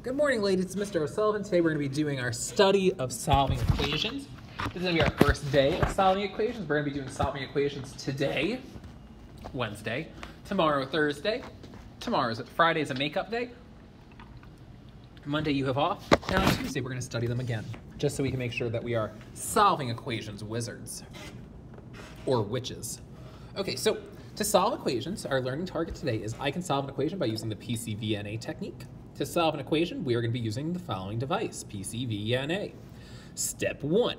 Good morning, ladies. Mr. O'Sullivan. Today we're going to be doing our study of solving equations. This is going to be our first day of solving equations. We're going to be doing solving equations today, Wednesday, tomorrow, Thursday. Tomorrow's Friday is a makeup day. Monday you have off. And on Tuesday we're going to study them again, just so we can make sure that we are solving equations wizards or witches. Okay, so to solve equations, our learning target today is I can solve an equation by using the PCVNA technique. To solve an equation, we are going to be using the following device, PCVNA. Step one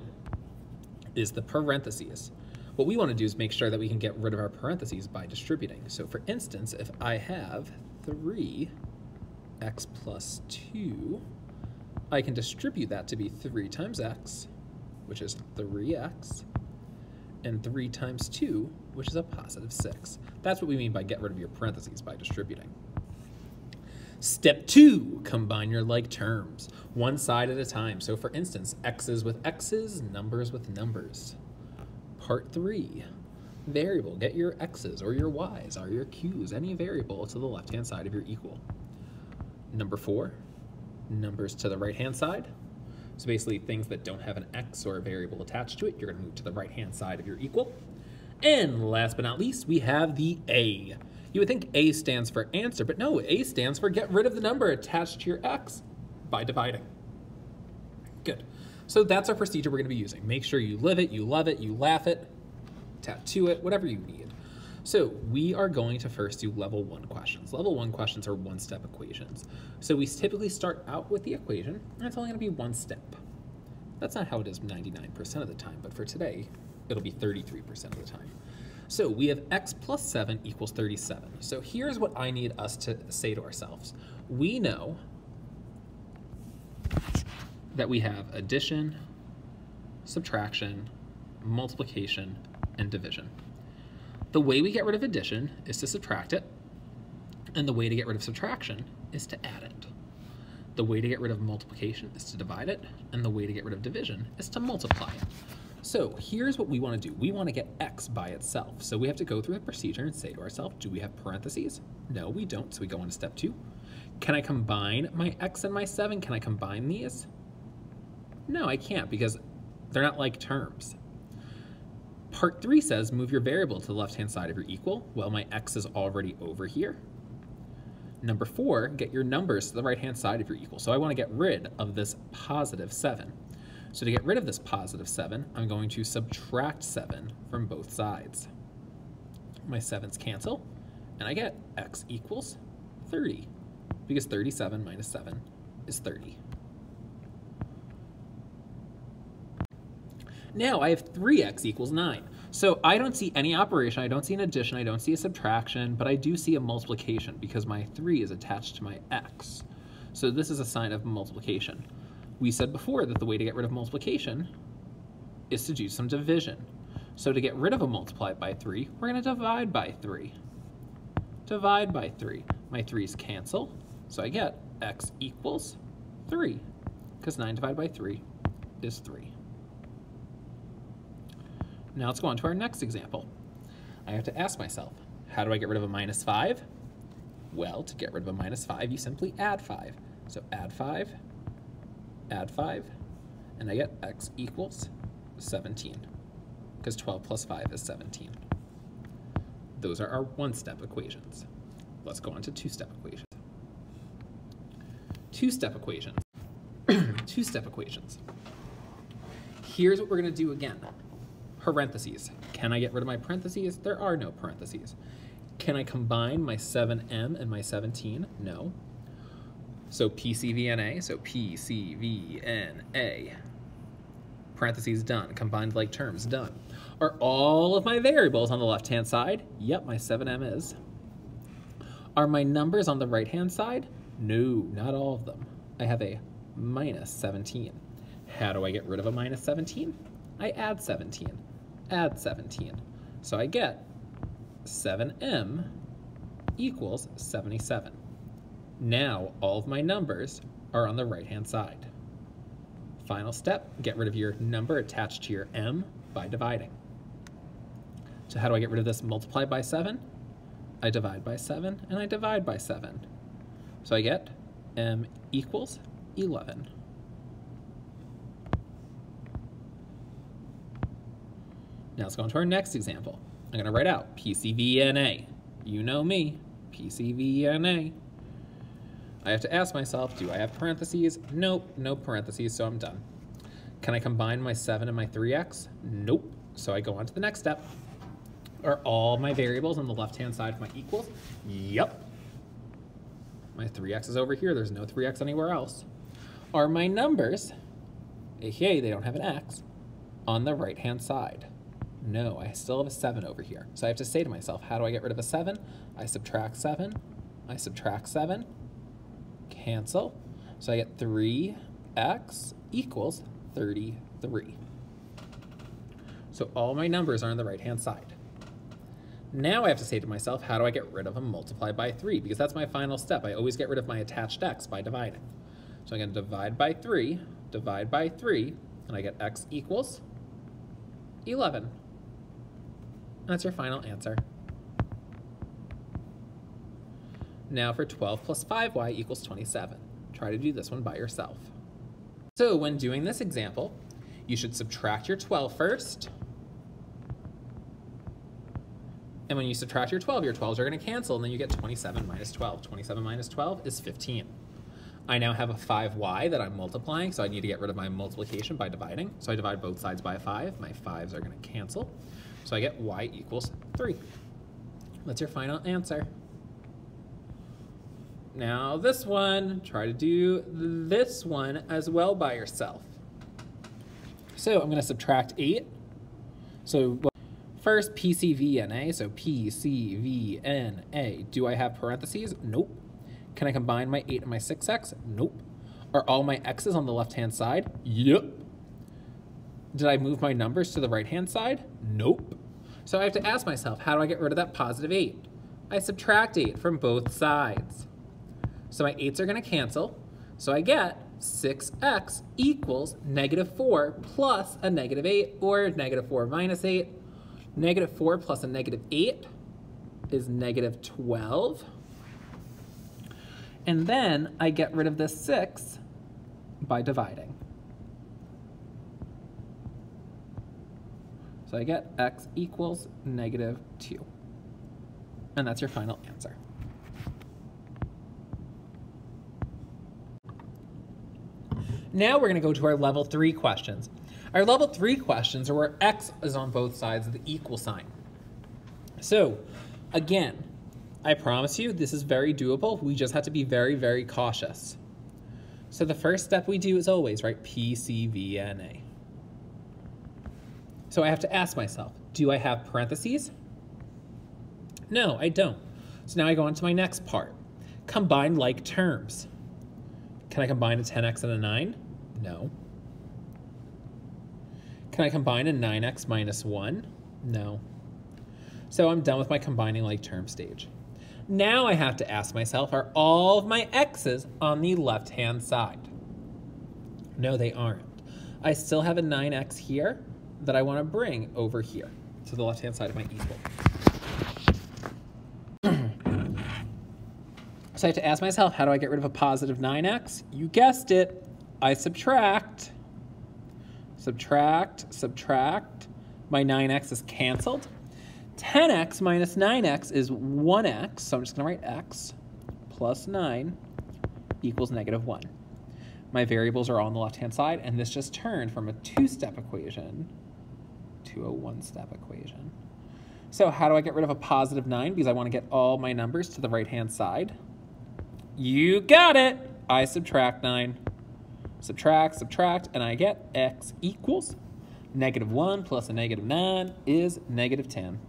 is the parentheses. What we want to do is make sure that we can get rid of our parentheses by distributing. So for instance, if I have 3x plus 2, I can distribute that to be 3 times x, which is 3x, and 3 times 2, which is a positive 6. That's what we mean by get rid of your parentheses by distributing. Step two, combine your like terms, one side at a time. So for instance, x's with x's, numbers with numbers. Part three, variable, get your x's or your y's or your q's, any variable to the left-hand side of your equal. Number four, numbers to the right-hand side. So basically things that don't have an x or a variable attached to it, you're gonna move to the right-hand side of your equal. And last but not least, we have the A. You would think A stands for answer, but no, A stands for get rid of the number attached to your x by dividing. Good. So that's our procedure we're going to be using. Make sure you live it, you love it, you laugh it, tattoo it, whatever you need. So we are going to first do level one questions. Level one questions are one-step equations. So we typically start out with the equation, and it's only going to be one step. That's not how it is 99% of the time, but for today, it'll be 33% of the time. So we have x plus 7 equals 37. So here's what I need us to say to ourselves. We know that we have addition, subtraction, multiplication, and division. The way we get rid of addition is to subtract it, and the way to get rid of subtraction is to add it. The way to get rid of multiplication is to divide it, and the way to get rid of division is to multiply it. So here's what we want to do. We want to get x by itself. So we have to go through the procedure and say to ourselves, do we have parentheses? No, we don't, so we go on to step two. Can I combine my x and my 7? Can I combine these? No, I can't because they're not like terms. Part 3 says move your variable to the left-hand side of your equal. Well, my x is already over here. Number 4, get your numbers to the right-hand side of your equal. So I want to get rid of this positive 7. So to get rid of this positive 7, I'm going to subtract 7 from both sides. My 7's cancel, and I get x equals 30, because 37 minus 7 is 30. Now I have 3x equals 9. So I don't see any operation, I don't see an addition, I don't see a subtraction, but I do see a multiplication because my 3 is attached to my x. So this is a sign of multiplication. We said before that the way to get rid of multiplication is to do some division. So to get rid of a multiplied by 3, we're going to divide by 3. Divide by 3. My 3's cancel, so I get x equals 3, because 9 divided by 3 is 3. Now let's go on to our next example. I have to ask myself, how do I get rid of a minus 5? Well, to get rid of a minus 5, you simply add 5. So add 5, add 5, and I get x equals 17, because 12 plus 5 is 17. Those are our one-step equations. Let's go on to two-step equations. Two-step equations. two-step equations. Here's what we're going to do again. Parentheses. Can I get rid of my parentheses? There are no parentheses. Can I combine my 7m and my 17? No. So PCVNA, so PCVNA. Parentheses done, combined like terms done. Are all of my variables on the left-hand side? Yep, my 7m is. Are my numbers on the right-hand side? No, not all of them. I have a minus 17. How do I get rid of a minus 17? I add 17. Add 17. So I get 7m equals 77. Now all of my numbers are on the right-hand side. Final step, get rid of your number attached to your m by dividing. So how do I get rid of this multiply by 7? I divide by 7 and I divide by 7. So I get m equals 11. Now let's go on to our next example. I'm going to write out PCVNA. You know me, PCVNA. I have to ask myself, do I have parentheses? Nope, no parentheses, so I'm done. Can I combine my 7 and my 3x? Nope. So I go on to the next step. Are all my variables on the left-hand side of my equals? Yep. My 3x is over here. There's no 3x anywhere else. Are my numbers, aka they don't have an x, on the right-hand side? No, I still have a 7 over here. So I have to say to myself, how do I get rid of a 7? I subtract 7. I subtract 7. Cancel. So I get 3x equals 33. So all my numbers are on the right-hand side. Now I have to say to myself, how do I get rid of a multiply by 3? Because that's my final step. I always get rid of my attached x by dividing. So I'm going to divide by 3, divide by 3, and I get x equals 11. That's your final answer. Now for 12 plus 5y equals 27. Try to do this one by yourself. So when doing this example, you should subtract your 12 first. And when you subtract your 12, your 12s are going to cancel, and then you get 27 minus 12. 27 minus 12 is 15. I now have a 5y that I'm multiplying, so I need to get rid of my multiplication by dividing. So I divide both sides by 5. My 5s are going to cancel. So I get y equals 3. That's your final answer. Now this one, try to do this one as well by yourself. So I'm going to subtract 8. So first PCVNA, so PCVNA. Do I have parentheses? Nope. Can I combine my 8 and my 6x? Nope. Are all my x's on the left-hand side? Yep. Did I move my numbers to the right-hand side? Nope. So I have to ask myself, how do I get rid of that positive 8? I subtract 8 from both sides. So my 8s are going to cancel. So I get 6x equals negative 4 plus a negative 8, or negative 4 minus 8. Negative 4 plus a negative 8 is negative 12. And then I get rid of this 6 by dividing. So I get x equals negative 2. And that's your final answer. Now we're going to go to our level 3 questions. Our level 3 questions are where x is on both sides of the equal sign. So, again, I promise you this is very doable. We just have to be very, very cautious. So the first step we do is always, write PCVNA. So I have to ask myself, do I have parentheses? No, I don't. So now I go on to my next part. Combine like terms. Can I combine a 10x and a 9? No. Can I combine a 9x minus 1? No. So I'm done with my combining like term stage. Now I have to ask myself, are all of my x's on the left-hand side? No, they aren't. I still have a 9x here, that I want to bring over here to the left-hand side of my equal. so I have to ask myself, how do I get rid of a positive 9x? You guessed it. I subtract. Subtract, subtract. My 9x is canceled. 10x minus 9x is 1x, so I'm just going to write x plus 9 equals negative 1. My variables are all on the left-hand side, and this just turned from a two-step equation to a one-step equation. So how do I get rid of a positive 9? Because I want to get all my numbers to the right-hand side. You got it! I subtract 9. Subtract, subtract, and I get x equals negative 1 plus a negative 9 is negative 10.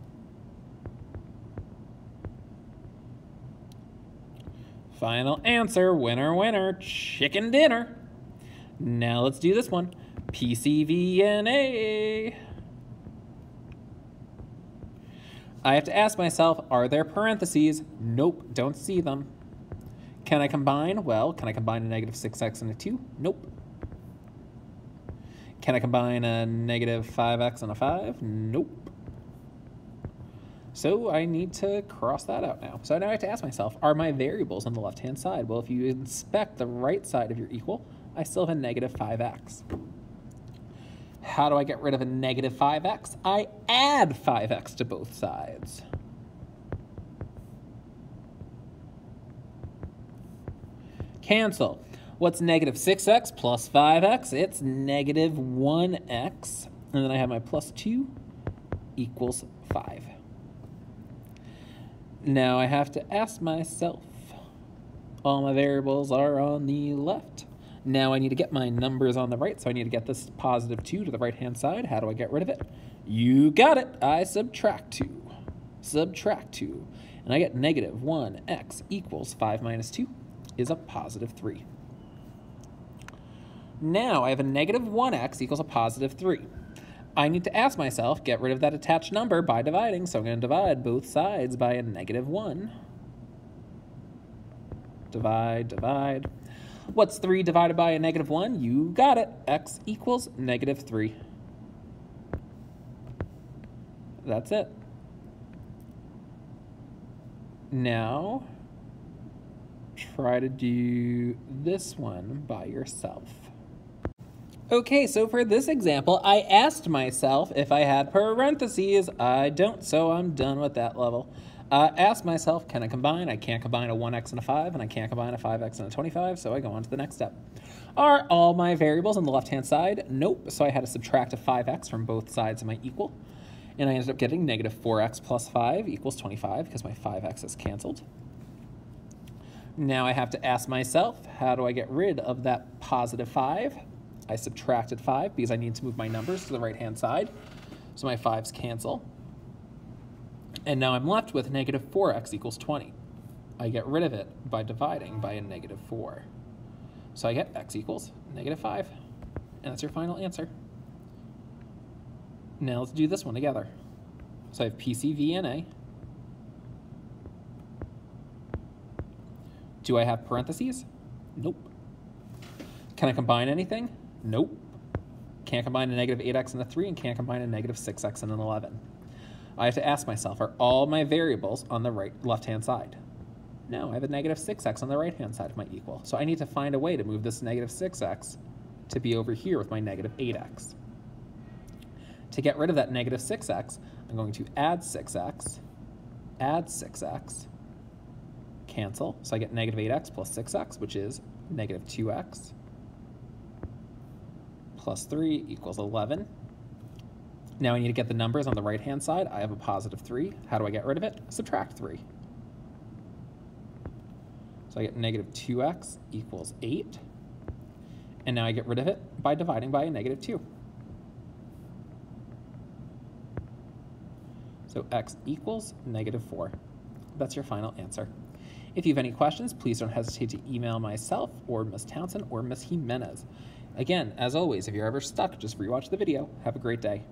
Final answer, winner, winner, chicken dinner. Now let's do this one. PCVNA. I have to ask myself, are there parentheses? Nope, don't see them. Can I combine? Well, can I combine a negative 6x and a 2? Nope. Can I combine a negative 5x and a 5? Nope. So I need to cross that out now. So now I have to ask myself, are my variables on the left-hand side? Well, if you inspect the right side of your equal, I still have a negative 5x. How do I get rid of a negative 5x? I add 5x to both sides. Cancel. What's negative 6x plus 5x? It's negative 1x. And then I have my plus 2 equals 5. Now I have to ask myself, all my variables are on the left. Now I need to get my numbers on the right, so I need to get this positive 2 to the right-hand side. How do I get rid of it? You got it. I subtract 2. Subtract 2. And I get negative 1x equals 5 minus 2 is a positive 3. Now I have a negative 1x equals a positive 3. I need to ask myself, get rid of that attached number by dividing, so I'm going to divide both sides by a negative 1. Divide, divide. What's 3 divided by a negative 1? You got it. x equals negative 3. That's it. Now, try to do this one by yourself. Okay, so for this example, I asked myself if I had parentheses. I don't, so I'm done with that level. Uh, ask myself, can I combine? I can't combine a 1x and a 5, and I can't combine a 5x and a 25, so I go on to the next step. Are all my variables on the left-hand side? Nope, so I had to subtract a 5x from both sides of my equal, and I ended up getting negative 4x plus 5 equals 25 because my 5x is canceled. Now I have to ask myself, how do I get rid of that positive 5? I subtracted 5 because I need to move my numbers to the right-hand side, so my 5's cancel. And now I'm left with negative 4x equals 20. I get rid of it by dividing by a negative 4. So I get x equals negative 5. And that's your final answer. Now let's do this one together. So I have PCVNA. Do I have parentheses? Nope. Can I combine anything? Nope. Can't combine a negative 8x and a 3 and can't combine a negative 6x and an 11. I have to ask myself, are all my variables on the right left-hand side? No, I have a negative 6x on the right-hand side of my equal. So I need to find a way to move this negative 6x to be over here with my negative 8x. To get rid of that negative 6x, I'm going to add 6x, add 6x, cancel. So I get negative 8x plus 6x, which is negative 2x, plus 3 equals 11. Now I need to get the numbers on the right-hand side. I have a positive 3. How do I get rid of it? Subtract 3. So I get negative 2x equals 8. And now I get rid of it by dividing by a negative 2. So x equals negative 4. That's your final answer. If you have any questions, please don't hesitate to email myself or Miss Townsend or Miss Jimenez. Again, as always, if you're ever stuck, just rewatch the video. Have a great day.